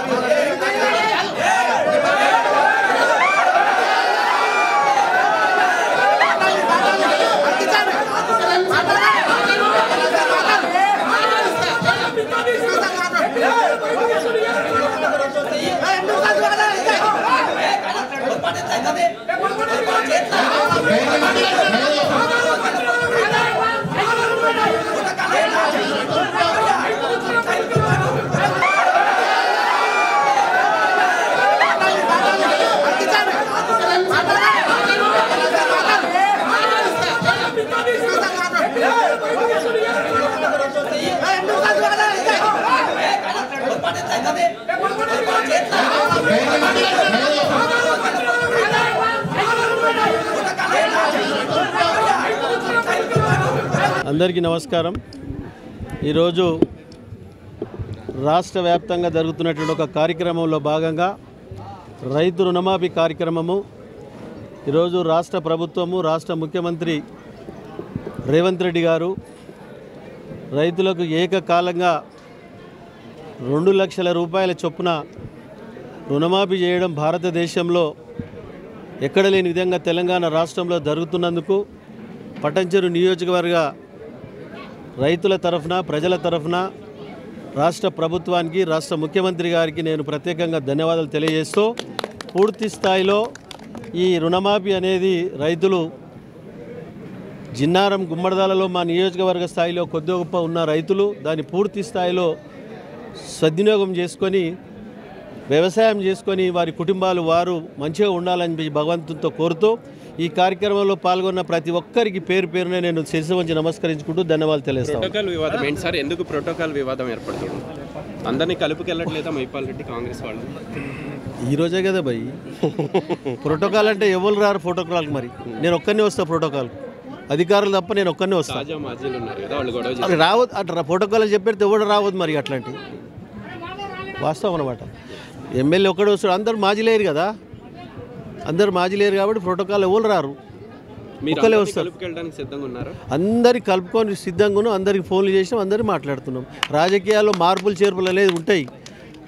Hey, hey, hey, hey. అందరికీ నమస్కారం. ఈరోజు రాష్ట్ర వ్యాప్తంగా జరుగుతున్నటువంటి ఒక కార్యక్రమంలో భాగంగా రైతు రుణమాఫీ కార్యక్రమము ఈరోజు రాష్ట్ర ప్రభుత్వము రాష్ట్ర ముఖ్యమంత్రి రేవంత్ రెడ్డి గారు రైతులకు ఏకకాలంగా రెండు లక్షల రూపాయల చొప్పున రుణమాఫీ చేయడం భారతదేశంలో ఎక్కడ లేని విధంగా తెలంగాణ రాష్ట్రంలో జరుగుతున్నందుకు పటంచెరు నియోజకవర్గ రైతుల తరఫున ప్రజల తరఫున రాష్ట్ర ప్రభుత్వానికి రాష్ట్ర ముఖ్యమంత్రి గారికి నేను ప్రత్యేకంగా ధన్యవాదాలు తెలియజేస్తూ పూర్తి స్థాయిలో ఈ రుణమాఫీ అనేది రైతులు జిన్నారం గుమ్మడిదాలలో మా నియోజకవర్గ స్థాయిలో కొద్ది గొప్ప ఉన్న రైతులు దాన్ని పూర్తి స్థాయిలో సద్వినియోగం చేసుకొని వ్యవసాయం చేసుకొని వారి కుటుంబాలు వారు మంచిగా ఉండాలని చెప్పి భగవంతునితో కోరుతూ ఈ కార్యక్రమంలో పాల్గొన్న ప్రతి ఒక్కరికి పేరు పేరునే నేను శిరసు వంచి నమస్కరించుకుంటూ ధన్యవాదాలు తెలియజేస్తాను ప్రోటోకాల్ వివాదం ఏంటి సార్? ఎందుకు ప్రోటోకాల్ వివాదం ఏర్పడుతుంది? అందరినీ కలుపుకెళ్ళట్లేదా మైపాల్ రెడ్డి కాంగ్రెస్ వాళ్ళు? ఈ రోజే కదా భయ్. ప్రోటోకాల్ అంటే ఎవరు రారు ప్రోటోకాల్కి మరి? నేను ఒక్కనే వస్తా ప్రోటోకాల్ అధికారులు తప్ప నేను ఒక్కనే వస్తా. తాజా మాజీలు ఉన్నారు కదా వాళ్ళు గొడవ అది రావద్దు అట్లా ప్రోటోకాల్ అని చెప్పేది ఎవడు రావద్దు మరి అట్లాంటి. వాస్తవం అనమాట ఎమ్మెల్యే ఒక్కడే వస్తాడు. అందరు మాజీ లేరు కదా. అందరు మాజీ లేరు కాబట్టి ప్రోటోకాల్ ఎవరు రారు. ఒక్కలే వస్తారు. కలుపుకెళ్ళడానికి సిద్ధంగా ఉన్నారు? అందరికి కలుపుకొని సిద్ధంగా ఉన్నాం. అందరికి ఫోన్లు చేసినాం. అందరికి మాట్లాడుతున్నాం. రాజకీయాల్లో మార్పులు చేర్పులు అనేది ఉంటాయి.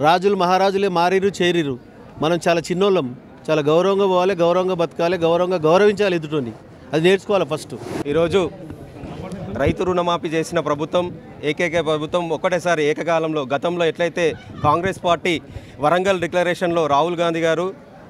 రాజులు మహారాజులే మారిరు చేరిరు మనం చాలా చిన్నోళ్ళం. చాలా గౌరవంగా పోవాలి గౌరవంగా బతకాలి గౌరవంగా గౌరవించాలి ఎదుటోని అది నేర్చుకోవాలి ఫస్ట్. ఈరోజు రైతు రుణమాఫీ చేసిన ప్రభుత్వం ఏకైక ప్రభుత్వం ఒకటేసారి ఏకకాలంలో గతంలో ఎట్లయితే కాంగ్రెస్ పార్టీ వరంగల్ డిక్లరేషన్లో రాహుల్ గాంధీ గారు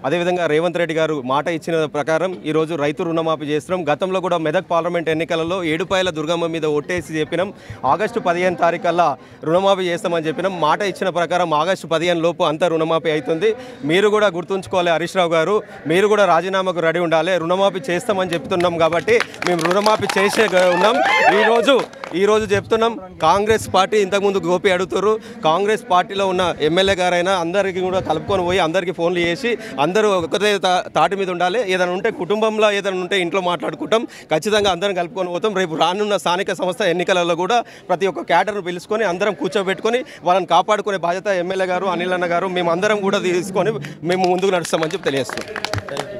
అదేవిధంగా రేవంత్ రెడ్డి గారు మాట ఇచ్చిన ప్రకారం ఈరోజు రైతు రుణమాఫీ చేస్తున్నాం. గతంలో కూడా మెదక్ పార్లమెంట్ ఎన్నికలలో ఏడుపాయల దుర్గమ్మ మీద ఒట్టేసి చెప్పినాం. ఆగస్టు పదిహేను తారీఖల్లా రుణమాఫీ చేస్తామని చెప్పినాం. మాట ఇచ్చిన ప్రకారం ఆగస్టు పదిహేను లోపు అంతా రుణమాఫీ అవుతుంది. మీరు కూడా గుర్తుంచుకోవాలి హరీష్ రావు గారు మీరు కూడా రాజీనామాకు రెడీ ఉండాలి రుణమాఫీ చేస్తామని చెప్తున్నాం కాబట్టి మేము రుణమాఫీ చేసే ఉన్నాం. ఈరోజు ఈరోజు చెప్తున్నాం. కాంగ్రెస్ పార్టీ ఇంతకుముందు గోపి అడుగుతారు కాంగ్రెస్ పార్టీలో ఉన్న ఎమ్మెల్యే గారైనా అందరికీ కూడా కలుపుకొని పోయి అందరికీ ఫోన్లు చేసి అందరూ ఒకటే తాటి మీద ఉండాలి. ఏదైనా ఉంటే కుటుంబంలో ఏదైనా ఉంటే ఇంట్లో మాట్లాడుకుంటాం. ఖచ్చితంగా అందరం కలుపుకొని పోతాం. రేపు రానున్న స్థానిక సంస్థ ఎన్నికలలో కూడా ప్రతి ఒక్క క్యాడర్ను పిలుచుకొని అందరం కూర్చోబెట్టుకొని వాళ్ళని కాపాడుకునే బాధ్యత ఎమ్మెల్యే గారు అనిల్ అన్న గారు మేము అందరం కూడా తీసుకొని మేము ముందుకు నడుస్తామని చెప్పి తెలియజేస్తాం